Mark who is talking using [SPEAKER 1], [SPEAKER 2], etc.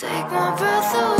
[SPEAKER 1] Take my breath away.